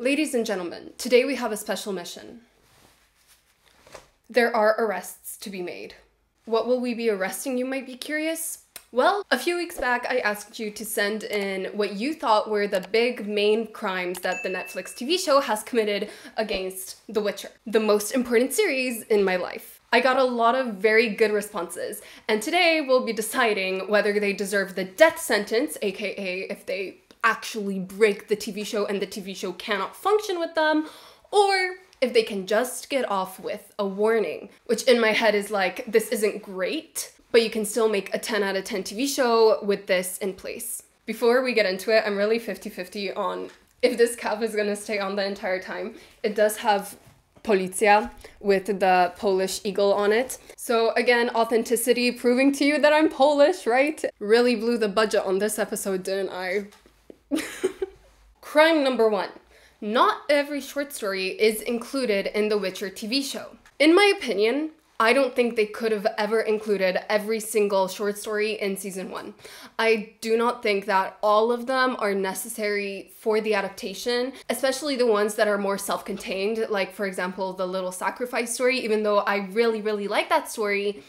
Ladies and gentlemen, today we have a special mission. There are arrests to be made. What will we be arresting, you might be curious? Well, a few weeks back, I asked you to send in what you thought were the big main crimes that the Netflix TV show has committed against The Witcher, the most important series in my life. I got a lot of very good responses, and today we'll be deciding whether they deserve the death sentence, aka if they actually break the TV show and the TV show cannot function with them, or if they can just get off with a warning, which in my head is like, this isn't great, but you can still make a 10 out of 10 TV show with this in place. Before we get into it, I'm really 50 50 on if this cap is gonna stay on the entire time. It does have Policja with the Polish eagle on it. So again, authenticity proving to you that I'm Polish, right? Really blew the budget on this episode, didn't I? Crime number one. Not every short story is included in the Witcher TV show. In my opinion, I don't think they could have ever included every single short story in season one. I do not think that all of them are necessary for the adaptation, especially the ones that are more self contained, like, for example, the Little Sacrifice story. Even though I really, really like that story,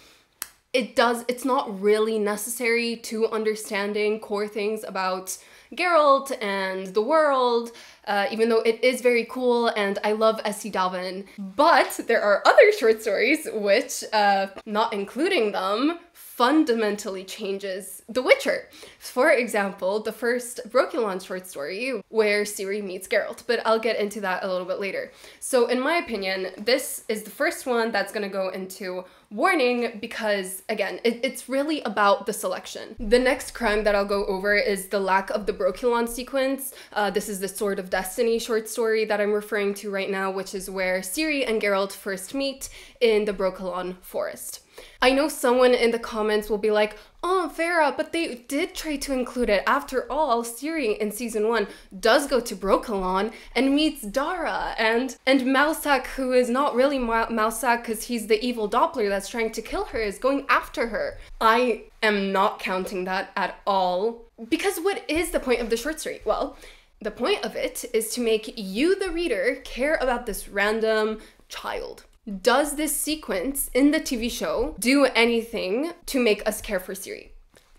it does, it's not really necessary to understanding core things about Geralt and the world, uh, even though it is very cool and I love Essi Daven. But there are other short stories which, uh, not including them, fundamentally changes The Witcher. For example, the first Brokilon short story where Ciri meets Geralt, but I'll get into that a little bit later. So in my opinion, this is the first one that's gonna go into warning because again it, it's really about the selection. The next crime that i'll go over is the lack of the brokilon sequence. Uh, this is the sword of destiny short story that i'm referring to right now which is where ciri and geralt first meet in the brokilon forest. I know someone in the comments will be like, oh, Wera, but they did try to include it. After all, Ciri in season one does go to Brokilon and meets Dara and and Mousesack, who is not really Ma- because he's the evil Doppler that's trying to kill her, is going after her. I am not counting that at all. Because what is the point of the short story? Well, the point of it is to make you, the reader, care about this random child does this sequence in the TV show do anything to make us care for Ciri?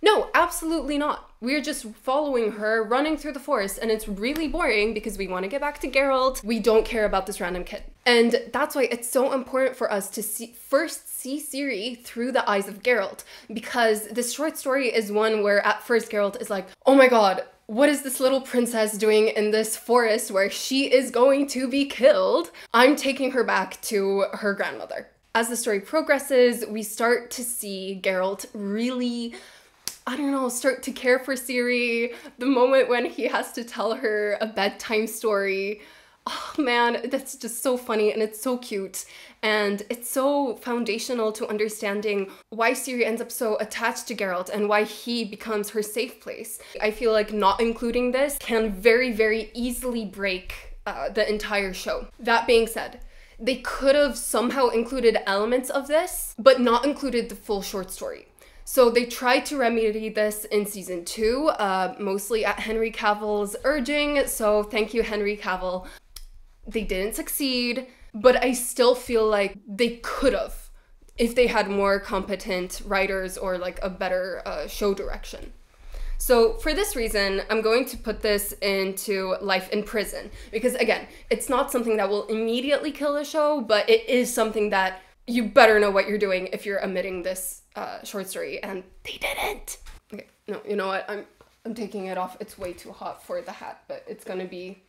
No, absolutely not. We're just following her running through the forest, and it's really boring because we want to get back to Geralt. We don't care about this random kid. And that's why it's so important for us to see first see Ciri through the eyes of Geralt because this short story is one where at first Geralt is like, "Oh my god, what is this little princess doing in this forest where she is going to be killed? I'm taking her back to her grandmother. As the story progresses, we start to see Geralt really I don't know, start to care for Ciri. The moment when he has to tell her a bedtime story oh man, that's just so funny and it's so cute. And it's so foundational to understanding why Ciri ends up so attached to Geralt and why he becomes her safe place. I feel like not including this can very, very easily break uh, the entire show. That being said, they could have somehow included elements of this, but not included the full short story. So they tried to remedy this in season two, uh, mostly at Henry Cavill's urging. So thank you, Henry Cavill, they didn't succeed, but I still feel like they could have if they had more competent writers or like a better uh, show direction. So, for this reason, I'm going to put this into life in prison because, again, it's not something that will immediately kill the show, but it is something that you better know what you're doing if you're omitting this uh, short story, and they didn't. Okay, no, you know what? I'm I'm taking it off. It's way too hot for the hat, but it's gonna be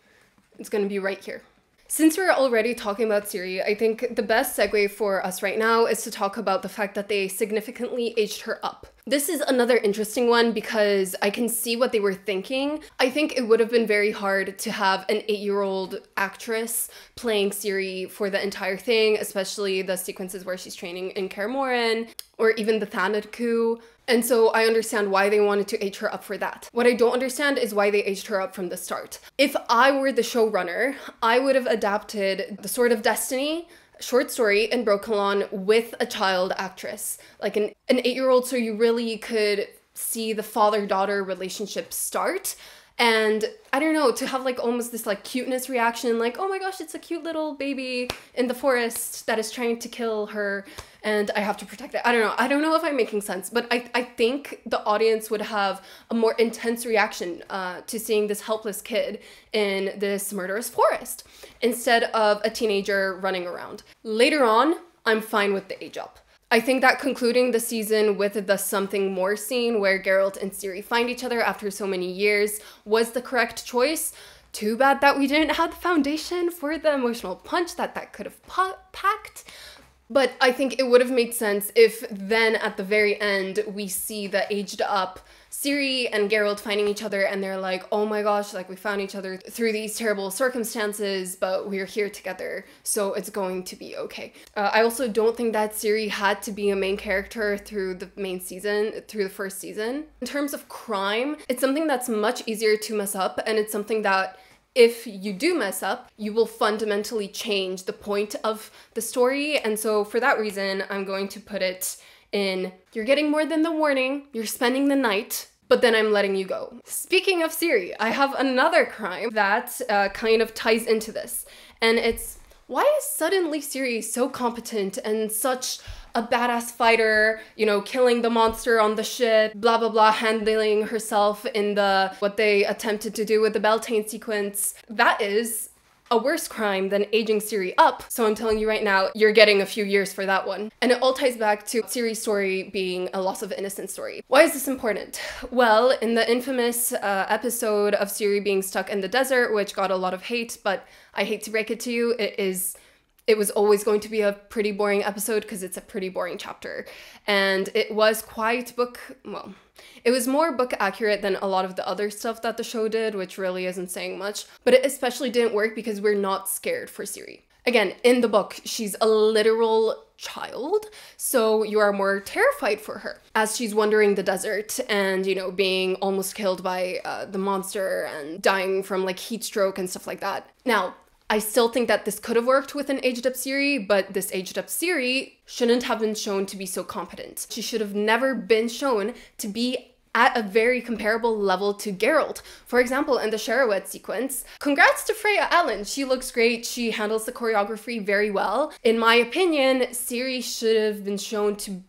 it's gonna be right here. Since we're already talking about Ciri, I think the best segue for us right now is to talk about the fact that they significantly aged her up. This is another interesting one because I can see what they were thinking. I think it would have been very hard to have an eight year old actress playing Ciri for the entire thing, especially the sequences where she's training in Kaer Morhen or even the Thanedd coup. And so I understand why they wanted to age her up for that. What I don't understand is why they aged her up from the start. If I were the showrunner, I would have adapted The Sword of Destiny short story in Brokilon with a child actress, like an, an eight year old, so you really could see the father daughter relationship start And I don't know, to have like almost this like cuteness reaction, like, oh my gosh, it's a cute little baby in the forest that is trying to kill her and I have to protect it. I don't know. I don't know if I'm making sense, but I, I think the audience would have a more intense reaction uh, to seeing this helpless kid in this murderous forest instead of a teenager running around. Later on, I'm fine with the age up. I think that concluding the season with the something more scene where Geralt and Ciri find each other after so many years was the correct choice. Too bad that we didn't have the foundation for the emotional punch that that could have packed. But I think it would have made sense if then at the very end we see the aged up Ciri and Geralt finding each other and they're like, oh my gosh, like we found each other through these terrible circumstances, but we're here together, so it's going to be okay. Uh, I also don't think that Ciri had to be a main character through the main season, through the first season. In terms of crime, it's something that's much easier to mess up and it's something that if you do mess up, you will fundamentally change the point of the story. And so, for that reason, I'm going to put it in you're getting more than the warning, you're spending the night, but then I'm letting you go. Speaking of Ciri, I have another crime that uh, kind of ties into this. And it's why is suddenly Ciri so competent and such a badass fighter, you know, killing the monster on the ship, blah blah blah, handling herself in the what they attempted to do with the Beltane sequence. That is a worse crime than aging Ciri up. So I'm telling you right now, you're getting a few years for that one. And it all ties back to Ciri's story being a loss of innocence story. Why is this important? Well, in the infamous uh, episode of Ciri being stuck in the desert, which got a lot of hate, but I hate to break it to you, it is it was always going to be a pretty boring episode because it's a pretty boring chapter. And it was quite book, well, it was more book accurate than a lot of the other stuff that the show did, which really isn't saying much. But it especially didn't work because we're not scared for Ciri. Again, in the book, she's a literal child, so you are more terrified for her as she's wandering the desert and, you know, being almost killed by uh, the monster and dying from like heat stroke and stuff like that. Now, I still think that this could have worked with an aged up Ciri, but this aged up Ciri shouldn't have been shown to be so competent. She should have never been shown to be at a very comparable level to Geralt. For example, in the Shaerrawedd sequence, congrats to Freya Allan. She looks great. She handles the choreography very well. In my opinion, Ciri should have been shown to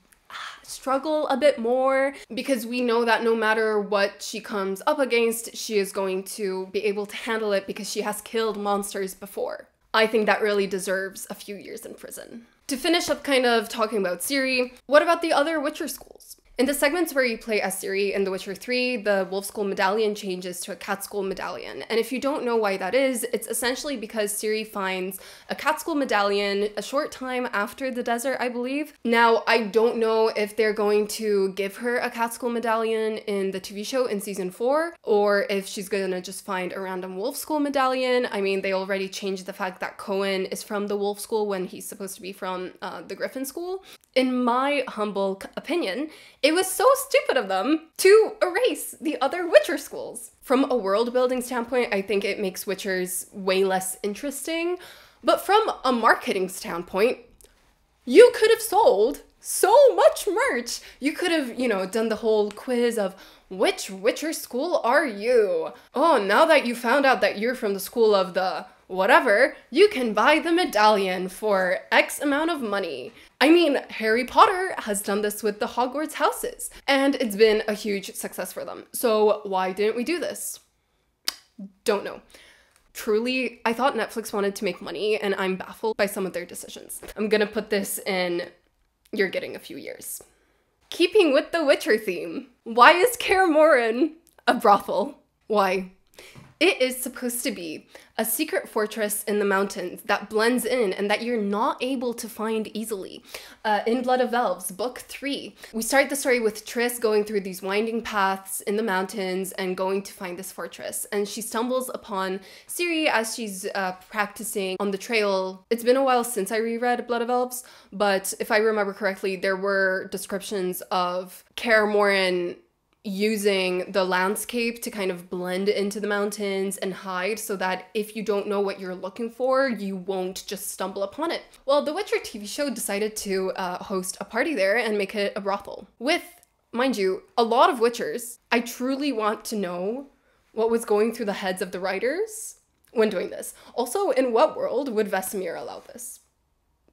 struggle a bit more because we know that no matter what she comes up against, she is going to be able to handle it because she has killed monsters before. I think that really deserves a few years in prison. To finish up kind of talking about Ciri, what about the other Witcher schools? In the segments where you play as Ciri in The Witcher 3, the Wolf School medallion changes to a Cat School medallion. And if you don't know why that is, it's essentially because Ciri finds a Cat School medallion a short time after the desert, I believe. Now, I don't know if they're going to give her a Cat School medallion in the TV show in season 4, or if she's gonna just find a random Wolf School medallion. I mean, they already changed the fact that Coën is from the Wolf School when he's supposed to be from uh, the Griffin School in my humble opinion, it was so stupid of them to erase the other Witcher schools. From a world building standpoint, I think it makes Witchers way less interesting. But from a marketing standpoint, you could have sold so much merch. You could have, you know, done the whole quiz of which Witcher school are you? Oh, now that you found out that you're from the school of the whatever, you can buy the medallion for X amount of money. I mean, Harry Potter has done this with the Hogwarts houses, and it's been a huge success for them. So, why didn't we do this? Don't know. Truly, I thought Netflix wanted to make money, and I'm baffled by some of their decisions. I'm gonna put this in you're getting a few years. Keeping with the Witcher theme, why is Kaer a brothel? Why? It is supposed to be a secret fortress in the mountains that blends in and that you're not able to find easily. Uh, in Blood of Elves, book three, we start the story with Triss going through these winding paths in the mountains and going to find this fortress. And she stumbles upon Ciri as she's uh, practicing on the trail. It's been a while since I reread Blood of Elves, but if I remember correctly, there were descriptions of Kaer using the landscape to kind of blend into the mountains and hide so that if you don't know what you're looking for, you won't just stumble upon it. Well, the Witcher TV show decided to uh, host a party there and make it a brothel with, mind you, a lot of Witchers. I truly want to know what was going through the heads of the writers when doing this. Also, in what world would Vesemir allow this?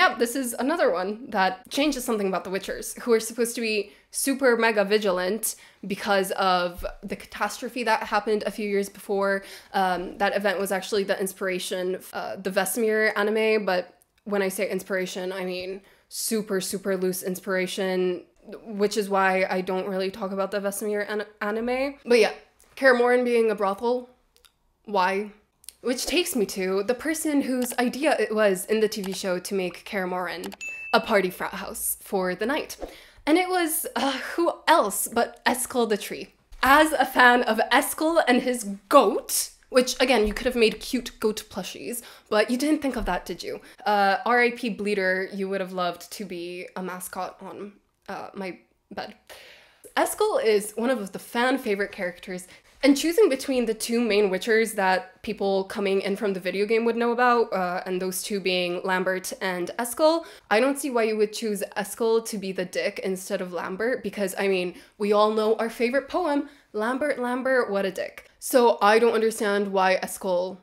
Yep, this is another one that changes something about the Witchers, who are supposed to be super mega vigilant because of the catastrophe that happened a few years before. Um, that event was actually the inspiration, uh, the Vesemir anime, but when I say inspiration, I mean super, super loose inspiration, which is why I don't really talk about the Vesemir an- anime. But yeah, Kaer being a brothel, why? Which takes me to the person whose idea it was in the TV show to make Kaer a party frat house for the night. And it was uh, who else but Eskel the tree. As a fan of Eskel and his goat, which again, you could have made cute goat plushies, but you didn't think of that, did you? Uh, R.I.P. Bleater, you would have loved to be a mascot on uh, my bed. Eskel is one of the fan favorite characters and choosing between the two main Witchers that people coming in from the video game would know about, uh, and those two being Lambert and Eskel, I don't see why you would choose Eskel to be the dick instead of Lambert, because I mean, we all know our favorite poem, Lambert, Lambert, what a dick. So I don't understand why Eskel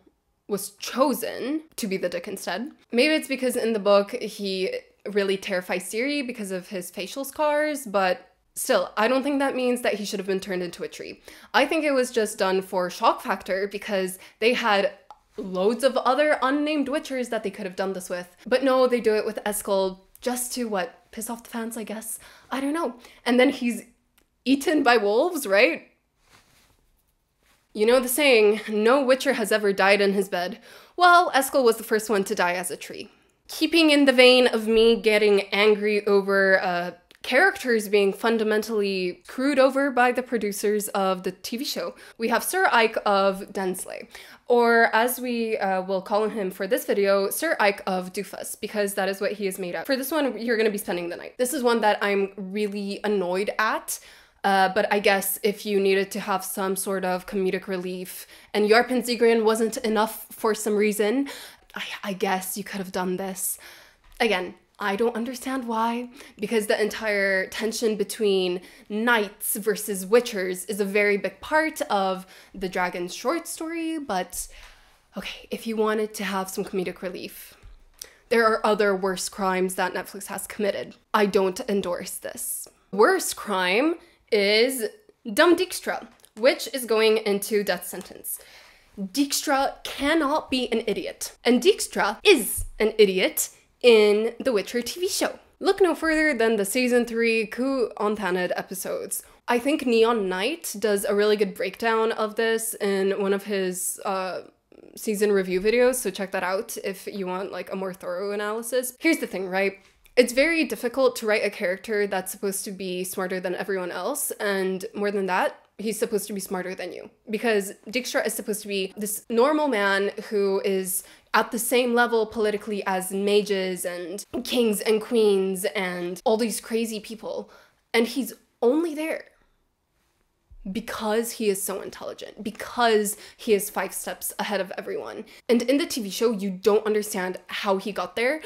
was chosen to be the dick instead. Maybe it's because in the book he really terrifies Ciri because of his facial scars, but Still, I don't think that means that he should have been turned into a tree. I think it was just done for shock factor because they had loads of other unnamed witchers that they could have done this with. But no, they do it with Eskel just to what? Piss off the fans, I guess. I don't know. And then he's eaten by wolves, right? You know the saying, no witcher has ever died in his bed. Well, Eskel was the first one to die as a tree. Keeping in the vein of me getting angry over uh, characters being fundamentally screwed over by the producers of the TV show. We have Sir Eyck of Denesle, or as we uh, will call him for this video, Sir Ike of Doofus, because that is what he is made of. For this one, you're going to be spending the night. This is one that I'm really annoyed at. Uh, but I guess if you needed to have some sort of comedic relief and Yarpen Zigrin wasn't enough for some reason, I, I guess you could have done this. Again, I don't understand why, because the entire tension between knights versus witchers is a very big part of the dragon's short story. But okay, if you wanted to have some comedic relief, there are other worse crimes that Netflix has committed. I don't endorse this. Worst crime is Dumb Dijkstra, which is going into death sentence. Dijkstra cannot be an idiot, and Dijkstra is an idiot in The Witcher TV show. Look no further than the season 3 coup on Thanedd episodes. I think Neon Knight does a really good breakdown of this in one of his uh, season review videos, so check that out if you want like a more thorough analysis. Here's the thing, right? It's very difficult to write a character that's supposed to be smarter than everyone else, and more than that, he's supposed to be smarter than you because Dijkstra is supposed to be this normal man who is at the same level politically as mages and kings and queens and all these crazy people. And he's only there because he is so intelligent, because he is five steps ahead of everyone. And in the TV show, you don't understand how he got there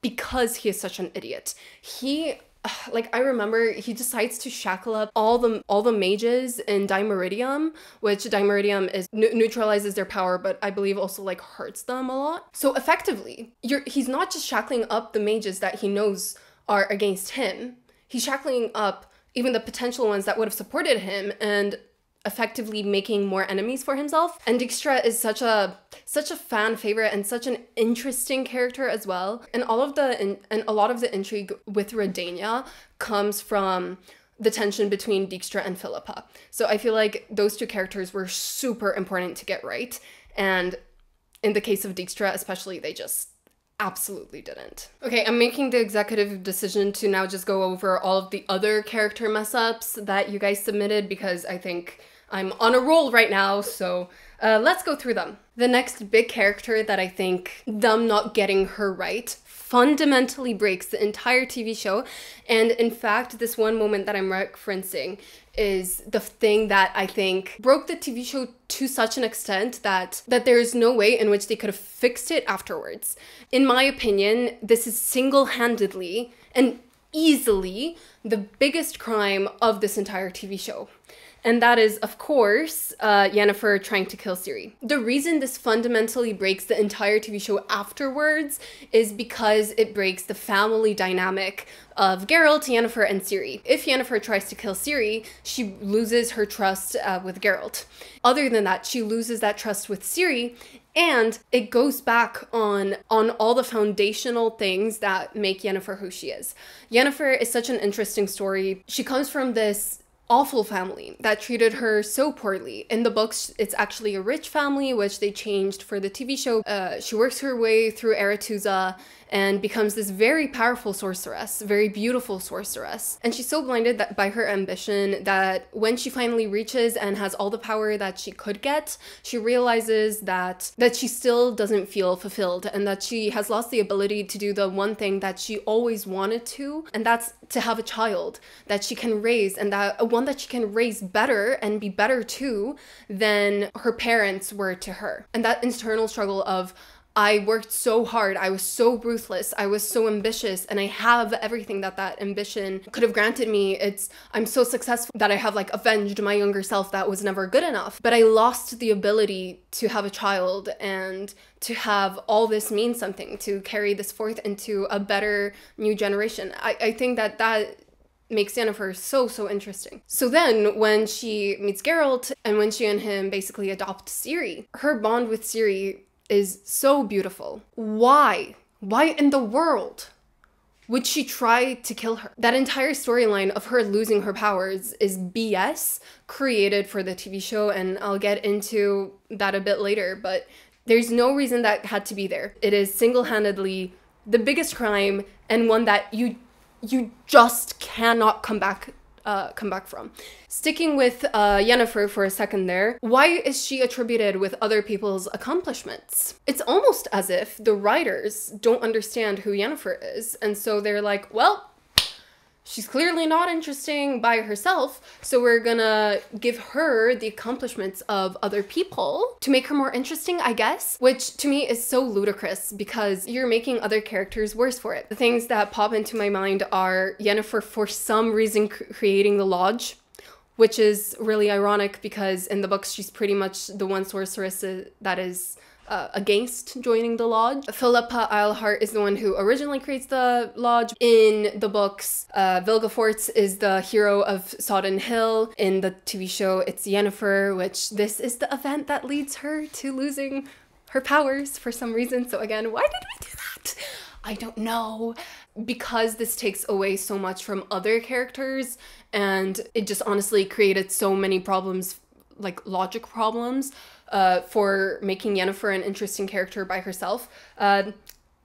because he is such an idiot. He like I remember he decides to shackle up all the all the mages in Dimeritium, which Dimeritium is neutralizes their power, but I believe also like hurts them a lot. So effectively, you're he's not just shackling up the mages that he knows are against him. He's shackling up even the potential ones that would have supported him and effectively making more enemies for himself. And Dijkstra is such a such a fan favorite and such an interesting character as well. And all of the in, and a lot of the intrigue with Redania comes from the tension between Dijkstra and Philippa. So I feel like those two characters were super important to get right. And in the case of Dijkstra especially, they just absolutely didn't. Okay, I'm making the executive decision to now just go over all of the other character mess ups that you guys submitted because I think I'm on a roll right now, so uh, let's go through them. The next big character that I think them not getting her right fundamentally breaks the entire TV show. And in fact, this one moment that I'm referencing is the thing that I think broke the TV show to such an extent that that there's no way in which they could have fixed it afterwards. In my opinion, this is single-handedly and easily the biggest crime of this entire TV show. And that is, of course, uh, Yennefer trying to kill Ciri. The reason this fundamentally breaks the entire TV show afterwards is because it breaks the family dynamic of Geralt, Yennefer, and Ciri. If Yennefer tries to kill Ciri, she loses her trust uh, with Geralt. Other than that, she loses that trust with Ciri, and it goes back on on all the foundational things that make Yennefer who she is. Yennefer is such an interesting story. She comes from this awful family that treated her so poorly. In the books, it's actually a rich family, which they changed for the TV show. Uh, she works her way through Aretuza and becomes this very powerful sorceress, very beautiful sorceress. And she's so blinded that by her ambition that when she finally reaches and has all the power that she could get, she realizes that that she still doesn't feel fulfilled and that she has lost the ability to do the one thing that she always wanted to, and that's to have a child that she can raise and that uh, one that she can raise better and be better to than her parents were to her. And that internal struggle of I worked so hard. I was so ruthless. I was so ambitious and I have everything that that ambition could have granted me. It's I'm so successful that I have like avenged my younger self that was never good enough. But I lost the ability to have a child and to have all this mean something, to carry this forth into a better new generation. I, I think that that makes Yennefer so so interesting. So then when she meets Geralt and when she and him basically adopt Ciri, her bond with Ciri is so beautiful. Why? Why in the world would she try to kill her? That entire storyline of her losing her powers is BS created for the TV show, and I'll get into that a bit later, but there's no reason that had to be there. It is single handedly the biggest crime and one that you you just cannot come back uh, come back from. Sticking with uh, Yennefer for a second there, why is she attributed with other people's accomplishments? It's almost as if the writers don't understand who Yennefer is, and so they're like, well, she's clearly not interesting by herself, so we're gonna give her the accomplishments of other people to make her more interesting, I guess. Which to me is so ludicrous because you're making other characters worse for it. The things that pop into my mind are Yennefer for some reason creating the lodge which is really ironic because in the books she's pretty much the one sorceress uh, that is uh, against joining the lodge. Philippa Eilhart is the one who originally creates the lodge. In the books, uh, Vilgefortz is the hero of Sodden Hill. In the TV show, it's Yennefer, which this is the event that leads her to losing her powers for some reason. So again, why did we do that? I don't know. Because this takes away so much from other characters, and it just honestly created so many problems, like logic problems uh, for making Yennefer an interesting character by herself. Uh,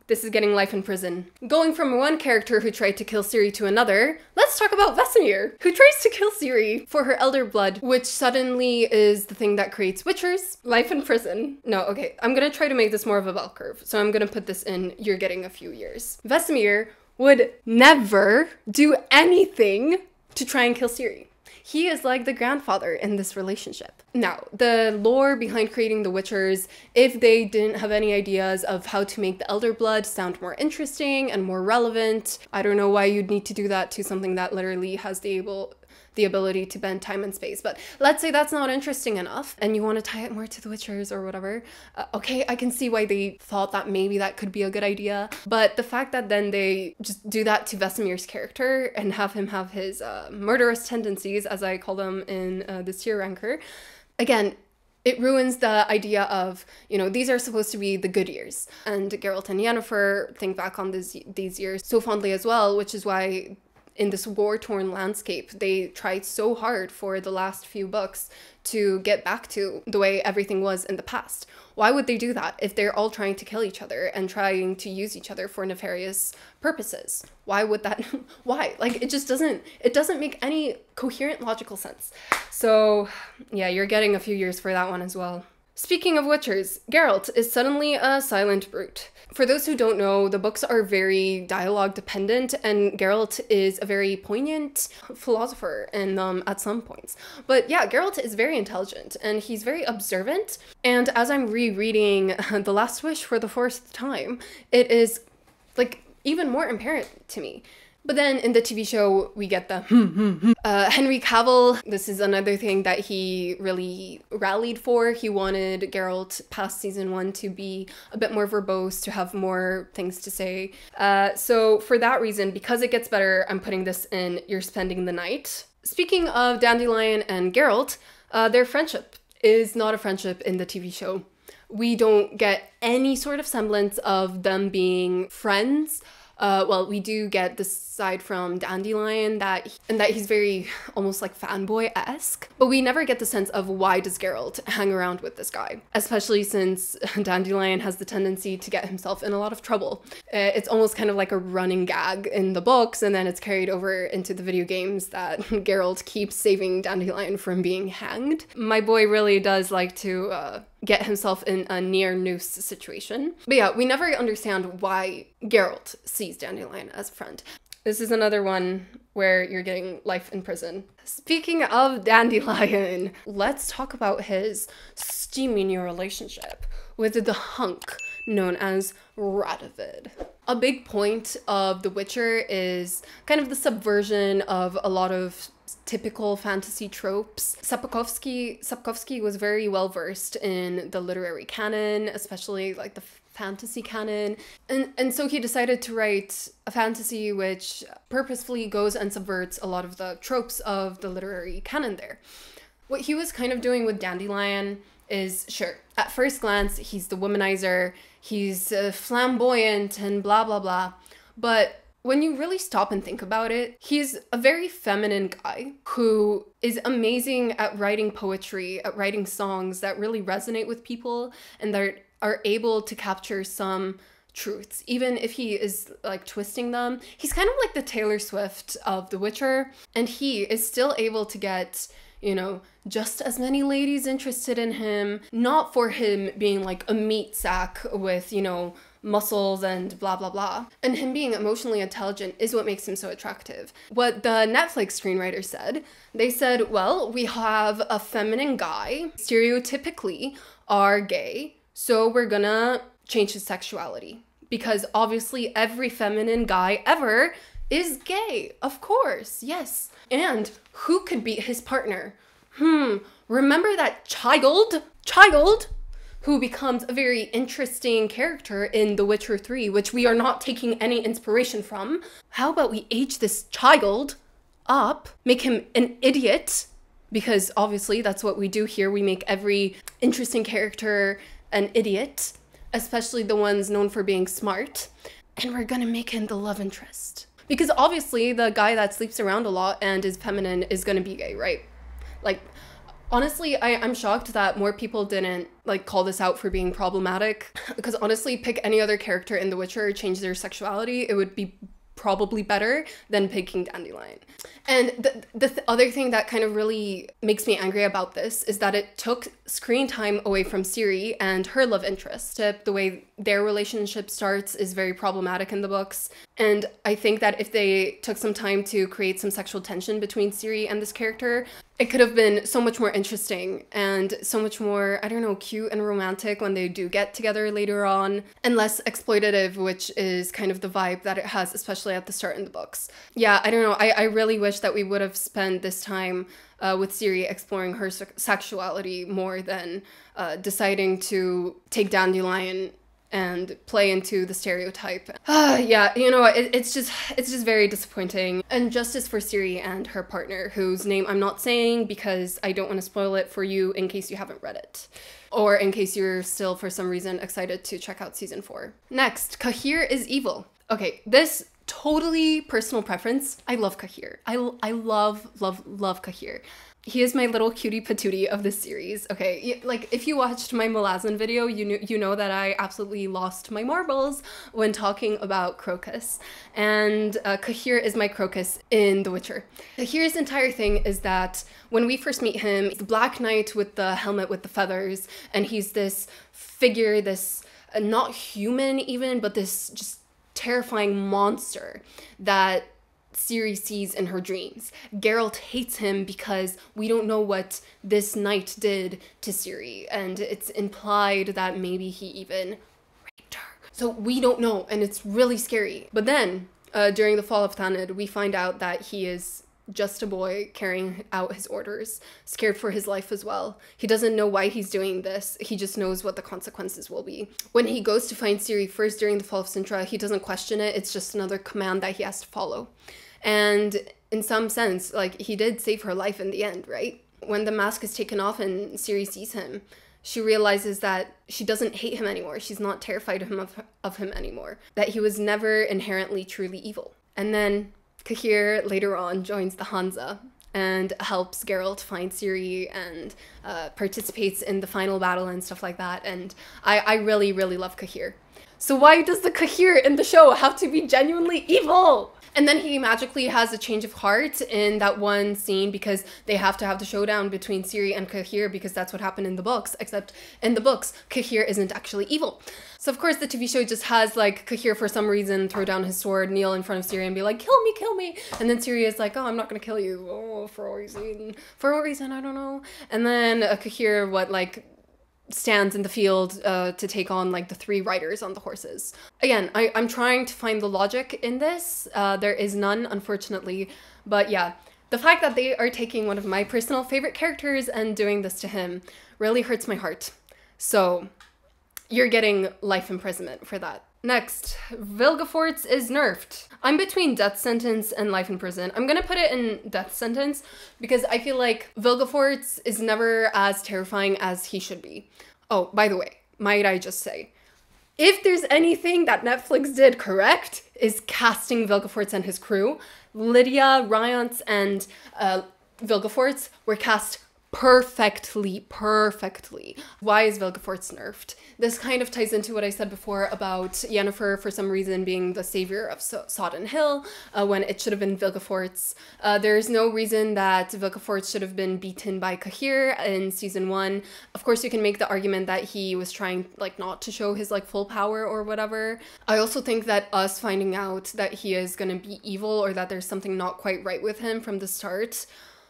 this is getting life in prison. Going from one character who tried to kill Ciri to another, let's talk about Vesemir, who tries to kill Ciri for her elder blood, which suddenly is the thing that creates Witchers. Life in prison. No, okay, I'm gonna try to make this more of a bell curve. So I'm gonna put this in, you're getting a few years. Vesemir would never do anything to try and kill Ciri. He is like the grandfather in this relationship. Now, the lore behind creating the Witchers, if they didn't have any ideas of how to make the Elder Blood sound more interesting and more relevant, I don't know why you'd need to do that to something that literally has the able the ability to bend time and space. But let's say that's not interesting enough and you want to tie it more to the Witchers or whatever. Uh, okay, I can see why they thought that maybe that could be a good idea. But the fact that then they just do that to Vesemir's character and have him have his uh, murderous tendencies, as I call them in uh, the Seer Ranker, again, it ruins the idea of you know these are supposed to be the good years and Geralt and Yennefer think back on this, these years so fondly as well which is why in this war torn landscape, they tried so hard for the last few books to get back to the way everything was in the past. Why would they do that if they're all trying to kill each other and trying to use each other for nefarious purposes? Why would that why? Like it just doesn't it doesn't make any coherent logical sense. So, yeah, you're getting a few years for that one as well. Speaking of Witchers, Geralt is suddenly a silent brute. For those who don't know, the books are very dialogue dependent, and Geralt is a very poignant philosopher in um, at some points. But yeah, Geralt is very intelligent and he's very observant. And as I'm rereading The Last Wish for the fourth time, it is like even more apparent to me But then in the TV show, we get the uh, Henry Cavill. This is another thing that he really rallied for. He wanted Geralt past season one to be a bit more verbose, to have more things to say. Uh, so for that reason, because it gets better, I'm putting this in You're Spending the Night. Speaking of Dandelion and Geralt, uh, their friendship is not a friendship in the TV show. We don't get any sort of semblance of them being friends uh, well, we do get this side from Dandelion that and that he's very almost like fanboy esque, but we never get the sense of why does Geralt hang around with this guy, especially since Dandelion has the tendency to get himself in a lot of trouble. Uh, it's almost kind of like a running gag in the books, and then it's carried over into the video games that Geralt keeps saving Dandelion from being hanged. My boy really does like to. Uh, get himself in a near noose situation. But yeah, we never understand why Geralt sees Dandelion as a friend. This is another one where you're getting life in prison. Speaking of Dandelion, let's talk about his steamy new relationship with the hunk known as Radovid. A big point of The Witcher is kind of the subversion of a lot of typical fantasy tropes. Sapkowski Sapkowski was very well versed in the literary canon, especially like the fantasy canon. And and so he decided to write a fantasy which purposefully goes and subverts a lot of the tropes of the literary canon there. What he was kind of doing with Dandelion is sure, at first glance, he's the womanizer, he's uh, flamboyant and blah blah blah. But when you really stop and think about it, he's a very feminine guy who is amazing at writing poetry, at writing songs that really resonate with people and that are able to capture some truths, even if he is like twisting them. He's kind of like the Taylor Swift of The Witcher, and he is still able to get you know, just as many ladies interested in him, not for him being like a meat sack with, you know, muscles and blah blah blah. And him being emotionally intelligent is what makes him so attractive. What the Netflix screenwriter said, they said, well, we have a feminine guy, stereotypically are gay, so we're gonna change his sexuality. Because obviously, every feminine guy ever is gay. Of course, yes. And who could be his partner? Hmm, remember that child? Child? Who becomes a very interesting character in The Witcher 3, which we are not taking any inspiration from. How about we age this child up, make him an idiot? Because obviously that's what we do here. We make every interesting character an idiot, especially the ones known for being smart. And we're gonna make him the love interest. Because obviously the guy that sleeps around a lot and is feminine is gonna be gay, right? Like, honestly I, i'm shocked that more people didn't like call this out for being problematic because honestly pick any other character in the witcher change their sexuality it would be probably better than picking dandelion and the, the th- other thing that kind of really makes me angry about this is that it took screen time away from Ciri and her love interest. The way their relationship starts is very problematic in the books. And I think that if they took some time to create some sexual tension between Ciri and this character, it could have been so much more interesting and so much more, I don't know, cute and romantic when they do get together later on, and less exploitative, which is kind of the vibe that it has, especially at the start in the books. Yeah, I don't know. I, I really wish that we would have spent this time uh, with Ciri exploring her se- sexuality more than uh, deciding to take Dandelion and play into the stereotype. Uh, yeah, you know, it, it's just it's just very disappointing. And justice for Ciri and her partner, whose name I'm not saying because I don't want to spoil it for you in case you haven't read it. Or in case you're still, for some reason, excited to check out season four. Next, Cahir is evil. Okay, this totally personal preference. I love Cahir. I, I love, love, love Cahir he is my little cutie patootie of the series. Okay, like if you watched my Malazan video, you knew you know that I absolutely lost my marbles when talking about Crokus, and uh, Cahir is my Crokus in The Witcher. Cahir's entire thing is that when we first meet him, the Black Knight with the helmet with the feathers, and he's this figure, this uh, not human even, but this just terrifying monster that Ciri sees in her dreams. Geralt hates him because we don't know what this knight did to Ciri, and it's implied that maybe he even raped her. So we don't know, and it's really scary. But then uh, during the fall of Thanedd, we find out that he is just a boy carrying out his orders, scared for his life as well. He doesn't know why he's doing this, he just knows what the consequences will be. When he goes to find Ciri first during the fall of Cintra, he doesn't question it, it's just another command that he has to follow. And in some sense, like he did save her life in the end, right? When the mask is taken off and Ciri sees him, she realizes that she doesn't hate him anymore. She's not terrified of him, of, of him anymore. That he was never inherently truly evil. And then Cahir later on joins the Hansa and helps Geralt find Ciri and uh, participates in the final battle and stuff like that. And I, I really, really love Cahir. So why does the Cahir in the show have to be genuinely evil? And then he magically has a change of heart in that one scene because they have to have the showdown between Ciri and Cahir because that's what happened in the books. Except in the books, Cahir isn't actually evil. So of course the TV show just has like Cahir for some reason throw down his sword, kneel in front of Ciri and be like, kill me, kill me. And then Ciri is like, oh, I'm not gonna kill you. Oh, for a reason. For a reason, I don't know. And then uh, Cahir, what, like stands in the field uh, to take on like the three riders on the horses. Again, I, I'm trying to find the logic in this. Uh, there is none, unfortunately. But yeah, the fact that they are taking one of my personal favorite characters and doing this to him really hurts my heart. So you're getting life imprisonment for that. Next, Vilgefortz is nerfed. I'm between death sentence and life in prison. I'm gonna put it in death sentence because I feel like Vilgefortz is never as terrifying as he should be. Oh, by the way, might I just say, if there's anything that Netflix did correct, is casting Vilgefortz and his crew. Lydia, Rience, and uh, Vilgefortz were cast perfectly, perfectly. Why is Vilgefortz nerfed? This kind of ties into what I said before about Yennefer for some reason being the savior of so- Sodden Hill uh, when it should have been Vilgefortz. Uh, there's no reason that Vilgefortz should have been beaten by Cahir in season one. Of course, you can make the argument that he was trying like not to show his like full power or whatever. I also think that us finding out that he is gonna be evil or that there's something not quite right with him from the start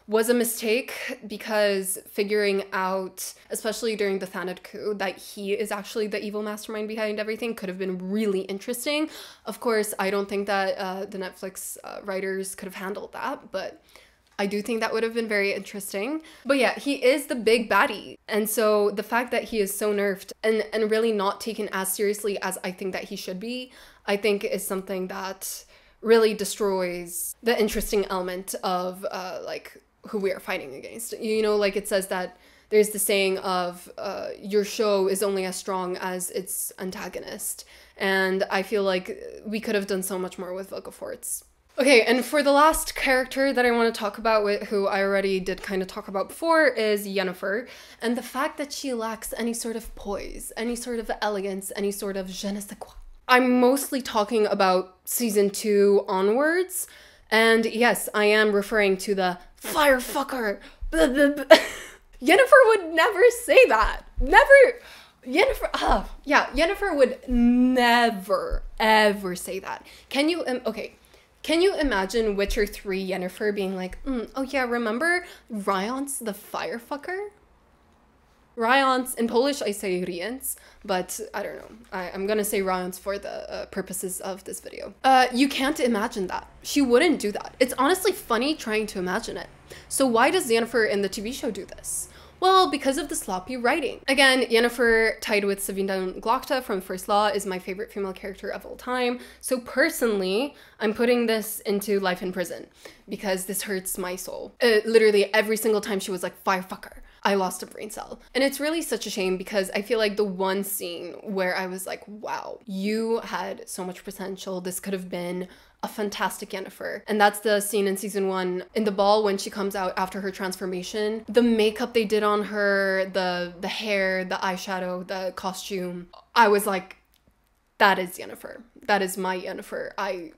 was a mistake because figuring out, especially during the Thanedd coup, that he is actually the evil mastermind behind everything could have been really interesting. Of course, I don't think that uh, the Netflix uh, writers could have handled that, but I do think that would have been very interesting. But yeah, he is the big baddie. And so the fact that he is so nerfed and, and really not taken as seriously as I think that he should be, I think is something that really destroys the interesting element of uh, like who we are fighting against. You know, like it says that there's the saying of uh, your show is only as strong as its antagonist. And I feel like we could have done so much more with Vilgefortz. Okay, and for the last character that I want to talk about, with, who I already did kind of talk about before, is Yennefer. And the fact that she lacks any sort of poise, any sort of elegance, any sort of je ne sais quoi. I'm mostly talking about season two onwards. And yes, I am referring to the firefucker. Yennefer would never say that. Never. Yennefer, uh, yeah, Yennefer would never, ever say that. Can you, um, okay, can you imagine Witcher 3 Yennefer being like, mm, oh yeah, remember Rience the firefucker? Rience, in Polish I say Rience, but I don't know. I, am gonna say Rience for the uh, purposes of this video. Uh, you can't imagine that. She wouldn't do that. It's honestly funny trying to imagine it. So why does Yennefer in the TV show do this? Well, because of the sloppy writing. Again, Yennefer, tied with Sand dan Glokta from First Law, is my favorite female character of all time. So personally, I'm putting this into Life in Prison because this hurts my soul. Uh, literally every single time she was like, firefucker. I lost a brain cell. And it's really such a shame because I feel like the one scene where I was like, wow, you had so much potential. This could have been a fantastic Yennefer. And that's the scene in season one in the ball when she comes out after her transformation. The makeup they did on her, the the hair, the eyeshadow, the costume. I was like, that is Yennefer. That is my Yennefer. I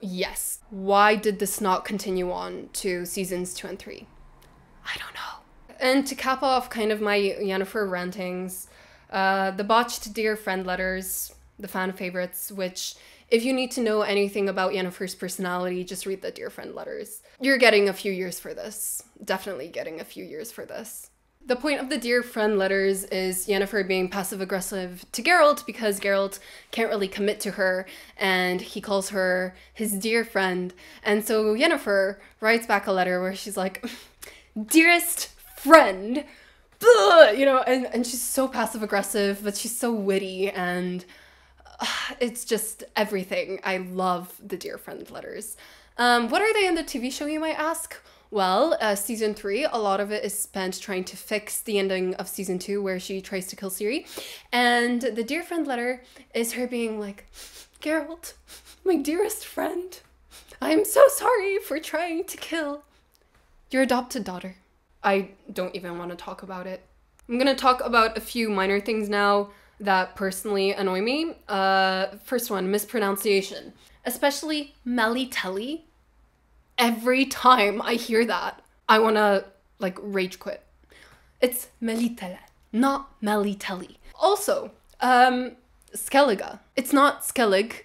yes. Why did this not continue on to seasons two and three? I don't know. And to cap off kind of my Yennefer rantings, uh, the botched Dear Friend letters, the fan favorites, which if you need to know anything about Yennefer's personality, just read the Dear Friend letters. You're getting a few years for this. Definitely getting a few years for this. The point of the dear friend letters is Yennefer being passive aggressive to Geralt because Geralt can't really commit to her and he calls her his dear friend. And so Yennefer writes back a letter where she's like, Dearest friend, you know, and, and she's so passive aggressive, but she's so witty and uh, it's just everything. I love the dear friend letters. Um, what are they in the TV show, you might ask? Well, uh, season three, a lot of it is spent trying to fix the ending of season two where she tries to kill Ciri. And the dear friend letter is her being like, Geralt, my dearest friend, I am so sorry for trying to kill your adopted daughter. I don't even want to talk about it. I'm gonna talk about a few minor things now that personally annoy me. Uh, first one, mispronunciation, especially Melitelli every time I hear that, I want to like rage quit. It's Melitele, not Melitelli. Also, um, Skellige. It's not Skellig,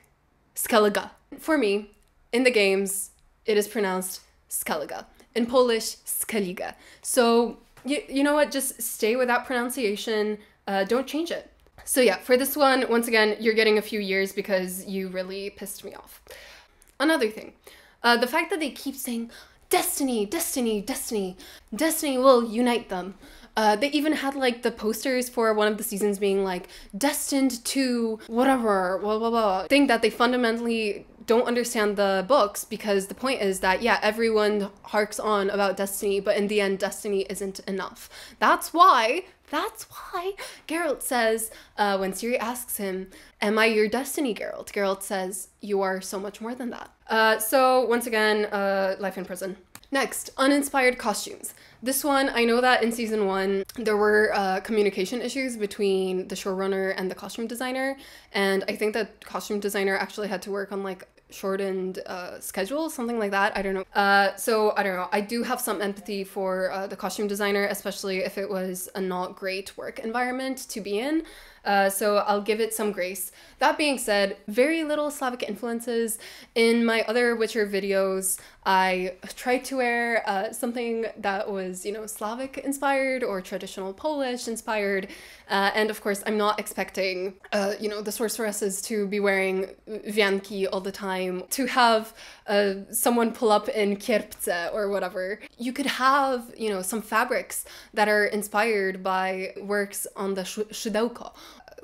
Skellige. For me, in the games, it is pronounced Skellige. In Polish, Skellige. So, you, you know what? Just stay with that pronunciation. Uh, don't change it. So, yeah, for this one, once again, you're getting a few years because you really pissed me off. Another thing uh, the fact that they keep saying, Destiny, Destiny, Destiny, Destiny will unite them. Uh, they even had like the posters for one of the seasons being like destined to whatever, blah blah blah. I think that they fundamentally don't understand the books because the point is that yeah, everyone harks on about destiny, but in the end, destiny isn't enough. That's why that's why Geralt says, uh, when Ciri asks him, Am I your destiny, Geralt? Geralt says, You are so much more than that. Uh, so, once again, uh, life in prison. Next, uninspired costumes. This one, I know that in season one, there were uh, communication issues between the showrunner and the costume designer. And I think that costume designer actually had to work on like shortened uh, schedule, something like that. I don't know. Uh, so I don't know. I do have some empathy for uh, the costume designer, especially if it was a not great work environment to be in. Uh, so I'll give it some grace. That being said, very little Slavic influences. In my other Witcher videos, I tried to wear uh, something that was, you know, Slavic inspired or traditional Polish inspired. Uh, and of course, I'm not expecting, uh, you know, the sorceresses to be wearing wianki all the time, to have uh, someone pull up in kierpce or whatever. You could have, you know, some fabrics that are inspired by works on the szydełko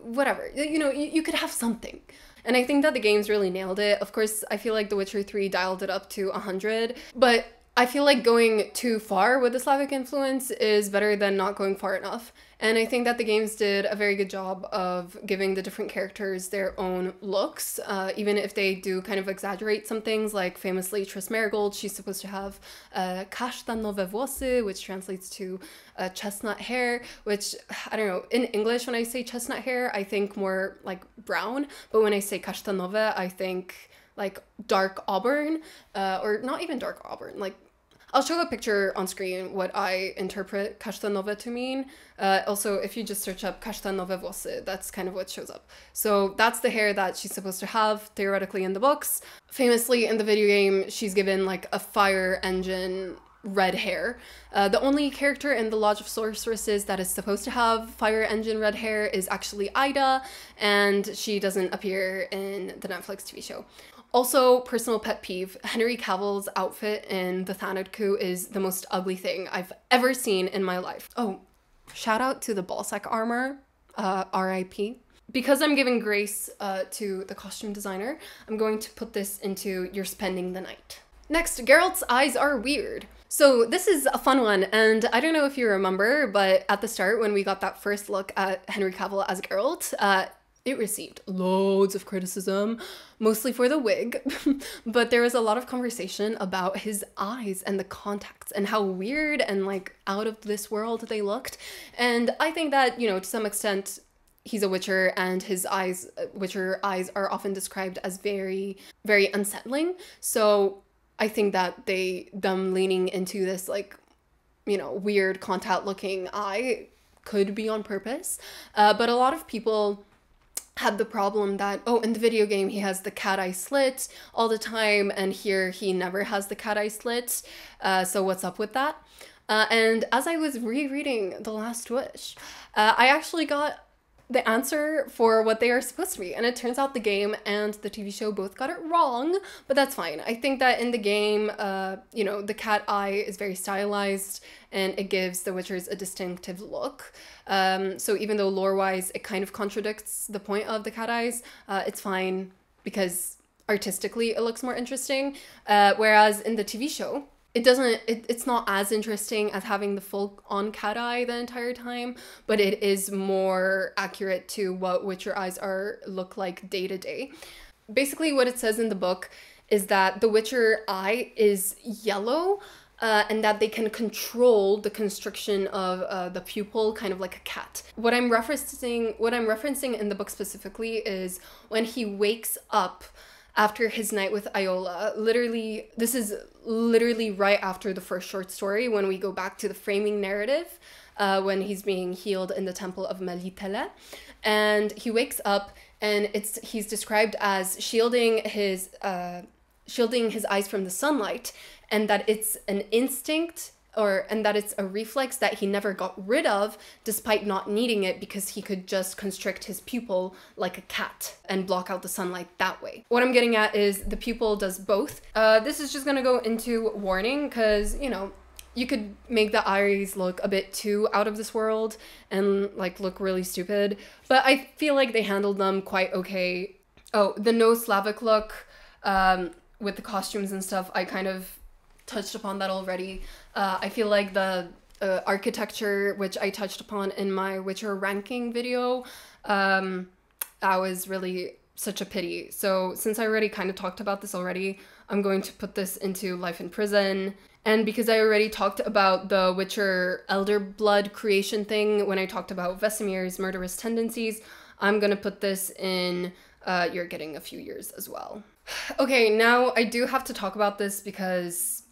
whatever. You know, you, you could have something. And I think that the games really nailed it. Of course, I feel like The Witcher 3 dialed it up to 100, but I feel like going too far with the Slavic influence is better than not going far enough. And I think that the games did a very good job of giving the different characters their own looks, uh, even if they do kind of exaggerate some things. Like famously, Triss Merigold, she's supposed to have uh, włosy, which translates to uh, chestnut hair, which I don't know. In English, when I say chestnut hair, I think more like brown, but when I say kasztanowe, I think like dark auburn, uh, or not even dark auburn, like I'll show a picture on screen what I interpret "kashta kasztanowe to mean. Uh, also, if you just search up kasztanowe włosy, that's kind of what shows up. So that's the hair that she's supposed to have, theoretically, in the books. Famously, in the video game, she's given like a fire engine red hair. Uh, the only character in the Lodge of Sorceresses that is supposed to have fire engine red hair is actually Ida, and she doesn't appear in the Netflix TV show. Also, personal pet peeve Henry Cavill's outfit in The Thanatos is the most ugly thing I've ever seen in my life. Oh, shout out to the ballsack armor, uh, RIP. Because I'm giving grace uh, to the costume designer, I'm going to put this into You're Spending the Night. Next, Geralt's eyes are weird. So this is a fun one, and I don't know if you remember, but at the start when we got that first look at Henry Cavill as Geralt, uh, it received loads of criticism, mostly for the wig, but there was a lot of conversation about his eyes and the contacts and how weird and like out of this world they looked. And I think that, you know, to some extent, he's a witcher and his eyes witcher eyes are often described as very very unsettling so i think that they them leaning into this like you know weird contact looking eye could be on purpose uh, but a lot of people had the problem that oh in the video game he has the cat eye slit all the time and here he never has the cat eye slit uh, so what's up with that? Uh, and as I was rereading The Last Wish, uh, I actually got the answer for what they are supposed to be. And it turns out the game and the TV show both got it wrong, but that's fine. I think that in the game, uh, you know, the cat eye is very stylized and it gives the Witchers a distinctive look. Um, so even though lore wise it kind of contradicts the point of the cat eyes, uh, it's fine because artistically it looks more interesting. Uh, whereas in the TV show, it doesn't it, it's not as interesting as having the full on cat eye the entire time but it is more accurate to what witcher eyes are look like day to day. Basically what it says in the book is that the witcher eye is yellow uh, and that they can control the constriction of uh, the pupil kind of like a cat. What i'm referencing what i'm referencing in the book specifically is when he wakes up after his night with Iola. Literally, this is literally right after the first short story when we go back to the framing narrative uh, when he's being healed in the temple of Melitele. And he wakes up and it's he's described as shielding his uh, shielding his eyes from the sunlight and that it's an instinct or and that it's a reflex that he never got rid of despite not needing it because he could just constrict his pupil like a cat and block out the sunlight that way. What I'm getting at is the pupil does both. Uh, this is just gonna go into warning because you know you could make the eyes look a bit too out of this world and like look really stupid, but I feel like they handled them quite okay. Oh, the no Slavic look um, with the costumes and stuff, I kind of touched upon that already. Uh, I feel like the uh, architecture, which I touched upon in my Witcher ranking video, um, that was really such a pity. So, since I already kind of talked about this already, I'm going to put this into Life in Prison. And because I already talked about the Witcher elder blood creation thing when I talked about Vesemir's murderous tendencies, I'm gonna put this in uh, You're Getting a Few Years as well. Okay, now I do have to talk about this because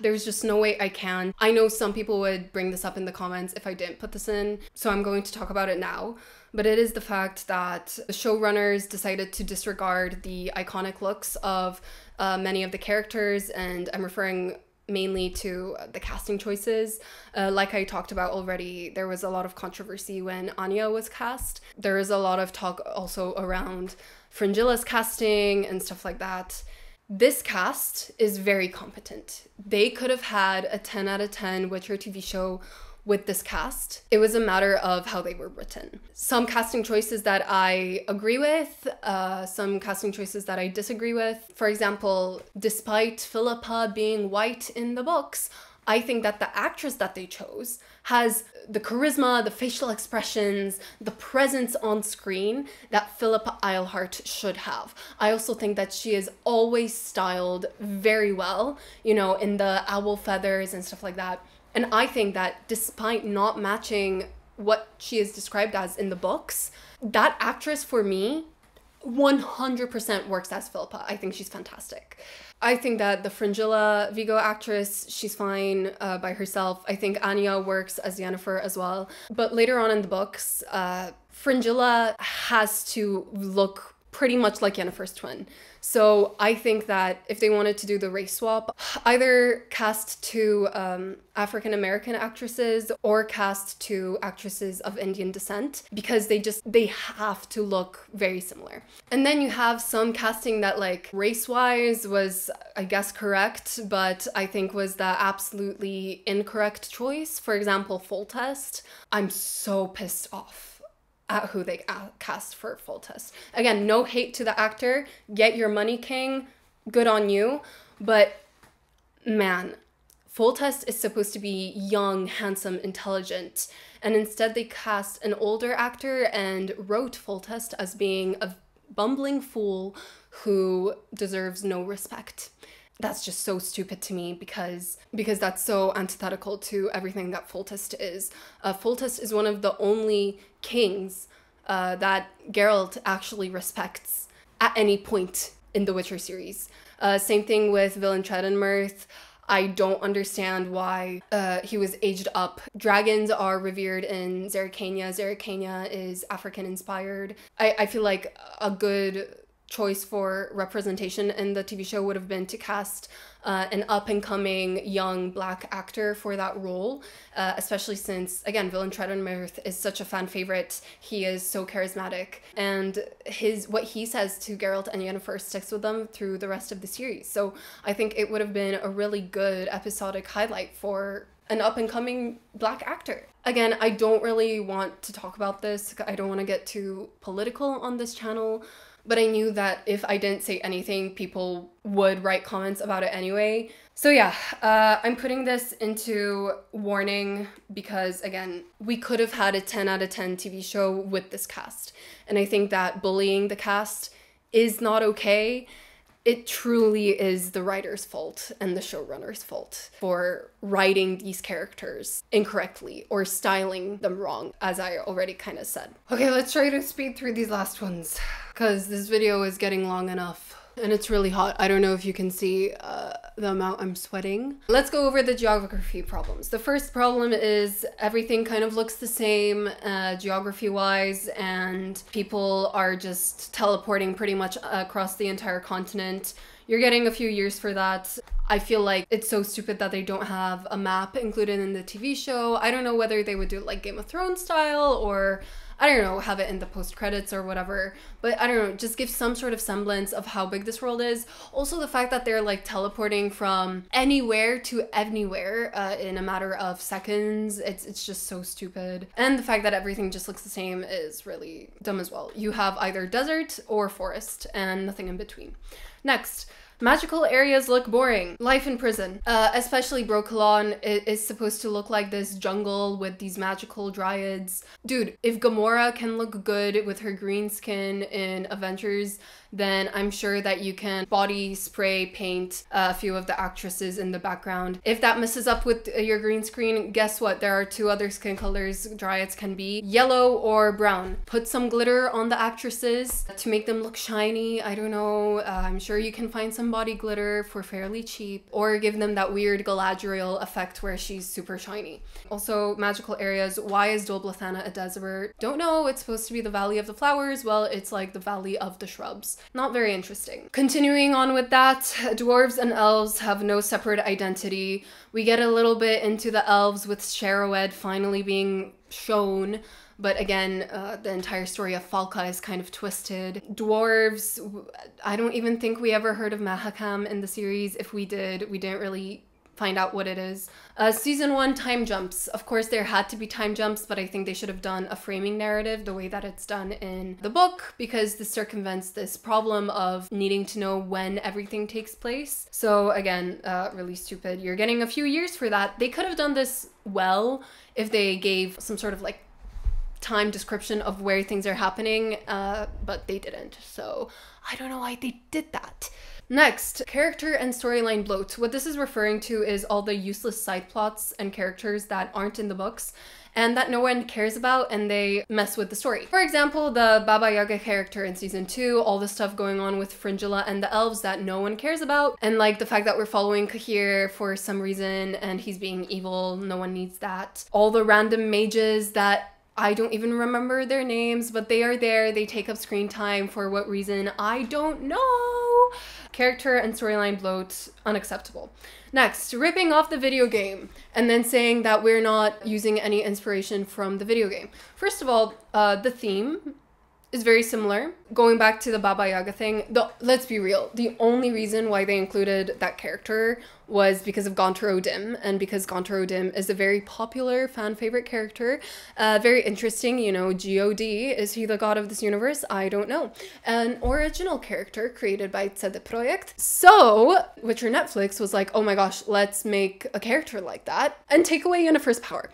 there's just no way I can. I know some people would bring this up in the comments if I didn't put this in, so I'm going to talk about it now. But it is the fact that the showrunners decided to disregard the iconic looks of uh, many of the characters, and I'm referring mainly to the casting choices. Uh, like I talked about already, there was a lot of controversy when Anya was cast. There is a lot of talk also around Fringilla's casting and stuff like that. This cast is very competent. They could have had a 10 out of 10 Witcher TV show with this cast. It was a matter of how they were written. Some casting choices that I agree with, uh, some casting choices that I disagree with. For example, despite Philippa being white in the books, I think that the actress that they chose has the charisma, the facial expressions, the presence on screen that Philippa Eilhart should have. I also think that she is always styled very well, you know, in the owl feathers and stuff like that. And I think that despite not matching what she is described as in the books, that actress for me 100% works as Philippa. I think she's fantastic. I think that the Fringilla Vigo actress, she's fine uh, by herself. I think Anya works as Yennefer as well. But later on in the books, uh, Fringilla has to look pretty much like Yennefer's twin. So I think that if they wanted to do the race swap, either cast two um, African American actresses or cast two actresses of Indian descent because they just they have to look very similar. And then you have some casting that like race wise was I guess correct, but I think was the absolutely incorrect choice. For example, Foltest. I'm so pissed off at who they cast for Foltest. Again, no hate to the actor. Get your money, King. Good on you. But man, Foltest is supposed to be young, handsome, intelligent, and instead they cast an older actor and wrote Foltest as being a bumbling fool who deserves no respect that's just so stupid to me because because that's so antithetical to everything that Foltest is. Uh, Foltest is one of the only kings uh, that Geralt actually respects at any point in the Witcher series. Uh, same thing with Villentretenmerth. I don't understand why uh, he was aged up. Dragons are revered in Zerrikania. Zerrikania is African inspired. I, I feel like a good choice for representation in the TV show would have been to cast uh, an up and coming young black actor for that role, uh, especially since, again, Villentretenmerth is such a fan favorite. He is so charismatic, and his what he says to Geralt and Yennefer sticks with them through the rest of the series. So I think it would have been a really good episodic highlight for an up and coming black actor. Again, I don't really want to talk about this. I don't want to get too political on this channel, but I knew that if I didn't say anything, people would write comments about it anyway. So yeah, uh, I'm putting this into warning because again, we could have had a 10 out of 10 TV show with this cast. And I think that bullying the cast is not okay it truly is the writer's fault and the showrunner's fault for writing these characters incorrectly or styling them wrong, as I already kind of said. Okay, let's try to speed through these last ones because this video is getting long enough and it's really hot. I don't know if you can see uh, the amount I'm sweating. Let's go over the geography problems. The first problem is everything kind of looks the same uh, geography wise, and people are just teleporting pretty much across the entire continent. You're getting a few years for that. I feel like it's so stupid that they don't have a map included in the TV show. I don't know whether they would do it like Game of Thrones style or I don't know, have it in the post credits or whatever. But I don't know, just give some sort of semblance of how big this world is. Also, the fact that they're like teleporting from anywhere to anywhere uh, in a matter of seconds, it's, it's just so stupid. And the fact that everything just looks the same is really dumb as well. You have either desert or forest and nothing in between. Next, Magical areas look boring. Life in prison, uh, especially Brokilon, is supposed to look like this jungle with these magical dryads. Dude, if Gamora can look good with her green skin in Avengers, then I'm sure that you can body spray paint a few of the actresses in the background. If that messes up with your green screen, guess what? There are two other skin colors dryads can be yellow or brown. Put some glitter on the actresses to make them look shiny. I don't know. Uh, I'm sure you can find some body glitter for fairly cheap or give them that weird Galadriel effect where she's super shiny. Also, magical areas. Why is Dol Blathanna a desert? Don't know. It's supposed to be the Valley of the Flowers. Well, it's like the Valley of the Shrubs. Not very interesting. Continuing on with that, dwarves and elves have no separate identity. We get a little bit into the elves with Shaerrawedd finally being shown, but again, uh, the entire story of Falka is kind of twisted. Dwarves, I don't even think we ever heard of Mahakam in the series. If we did, we didn't really find out what it is. Uh, season one time jumps. Of course, there had to be time jumps, but I think they should have done a framing narrative the way that it's done in the book because this circumvents this problem of needing to know when everything takes place. So, again, uh, really stupid. You're getting a few years for that. They could have done this well if they gave some sort of like time description of where things are happening, uh, but they didn't. So, I don't know why they did that. Next, character and storyline bloat. What this is referring to is all the useless side plots and characters that aren't in the books and that no one cares about and they mess with the story. For example, the Baba Yaga character in season 2, all the stuff going on with Fringilla and the elves that no one cares about, and like the fact that we're following Cahir for some reason and he's being evil, no one needs that. All the random mages that I don't even remember their names, but they are there. They take up screen time for what reason? I don't know. Character and storyline bloat, unacceptable. Next, ripping off the video game and then saying that we're not using any inspiration from the video game. First of all, uh, the theme is very similar. Going back to the Baba Yaga thing, the, let's be real, the only reason why they included that character was because of Gaunter O'Dimm, and because Gaunter O'Dimm is a very popular fan favorite character. Uh, very interesting, you know, God, is he the god of this universe? I don't know. An original character created by CD Projekt. So, Witcher Netflix was like, oh my gosh, let's make a character like that and take away Yennefer's power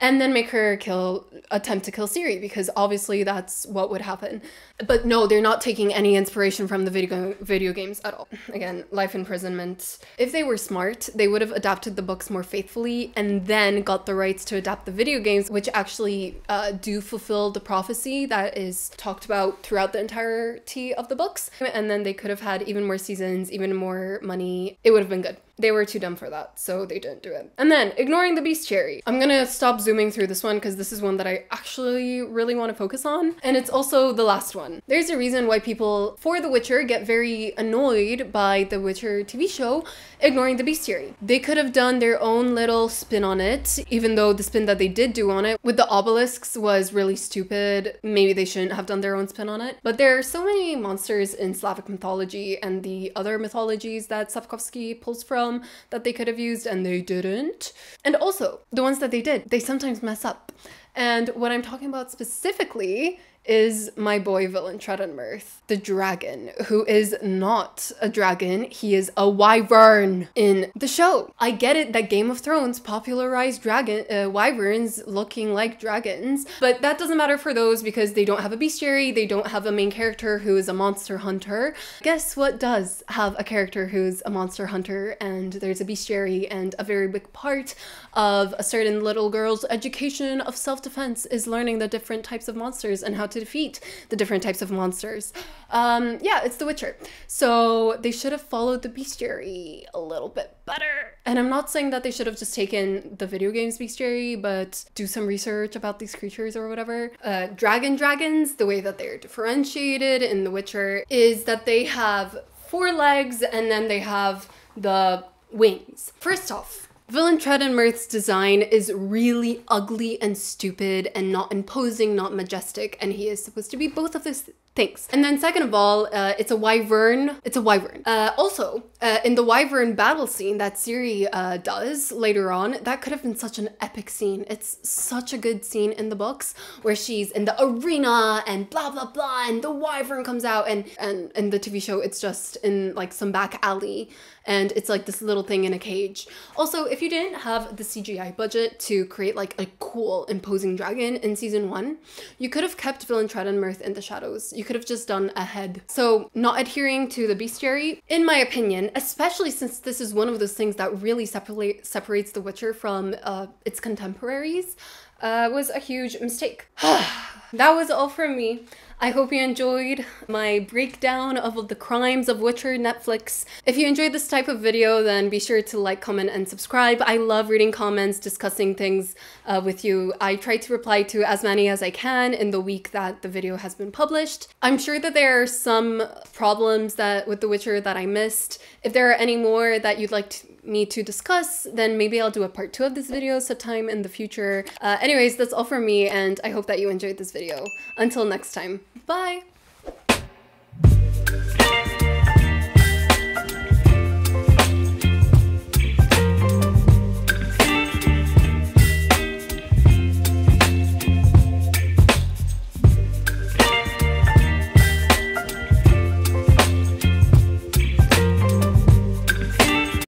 and then make her kill attempt to kill Ciri because obviously that's what would happen. But no, they're not taking any inspiration from the video video games at all. Again, life imprisonment. If they were smart, they would have adapted the books more faithfully and then got the rights to adapt the video games, which actually uh, do fulfill the prophecy that is talked about throughout the entirety of the books. And then they could have had even more seasons, even more money. It would have been good. They were too dumb for that, so they didn't do it. And then, ignoring the bestiary. I'm gonna stop zooming through this one because this is one that I actually really want to focus on. And it's also the last one. There's a reason why people for The Witcher get very annoyed by The Witcher TV show ignoring the bestiary. They could have done their own little spin on it, even though the spin that they did do on it with the obelisks was really stupid. Maybe they shouldn't have done their own spin on it. But there are so many monsters in Slavic mythology and the other mythologies that Sapkowski pulls from that they could have used and they didn't. And also, the ones that they did, they sometimes mess up. And what I'm talking about specifically is my boy Villentretenmerth, the dragon, who is not a dragon, he is a wyvern in the show. I get it that Game of Thrones popularized dragon uh, wyverns looking like dragons, but that doesn't matter for those because they don't have a bestiary, they don't have a main character who is a monster hunter. Guess what does have a character who's a monster hunter and there's a bestiary and a very big part of a certain little girl's education of self-defense is learning the different types of monsters and how to defeat the different types of monsters. Um, yeah, it's The Witcher. So they should have followed the bestiary a little bit better. And I'm not saying that they should have just taken the video games bestiary, but do some research about these creatures or whatever. Uh, dragon dragons, the way that they're differentiated in The Witcher is that they have four legs and then they have the wings. First off, Villentretenmerth's design is really ugly and stupid and not imposing, not majestic, and he is supposed to be both of those things. And then second of all, uh, it's a wyvern. It's a wyvern. Uh, also, uh, in the wyvern battle scene that Ciri uh, does later on, that could have been such an epic scene. It's such a good scene in the books where she's in the arena and blah blah blah, and the wyvern comes out, and and in the TV show, it's just in like some back alley, and it's like this little thing in a cage. Also, if you didn't have the CGI budget to create like a cool imposing dragon in season one, you could have kept Villentretenmerth in the shadows. You could have just done a head. So not adhering to the bestiary, in my opinion, especially since this is one of those things that really separate, separates The Witcher from uh, its contemporaries, uh, was a huge mistake. that was all from me. I hope you enjoyed my breakdown of the crimes of Witcher Netflix. If you enjoyed this type of video, then be sure to like, comment, and subscribe. I love reading comments, discussing things uh, with you. I try to reply to as many as I can in the week that the video has been published. I'm sure that there are some problems that with The Witcher that I missed. If there are any more that you'd like to me to discuss, then maybe I'll do a part two of this video sometime in the future. Uh, anyways, that's all for me, and I hope that you enjoyed this video. Until next time, bye!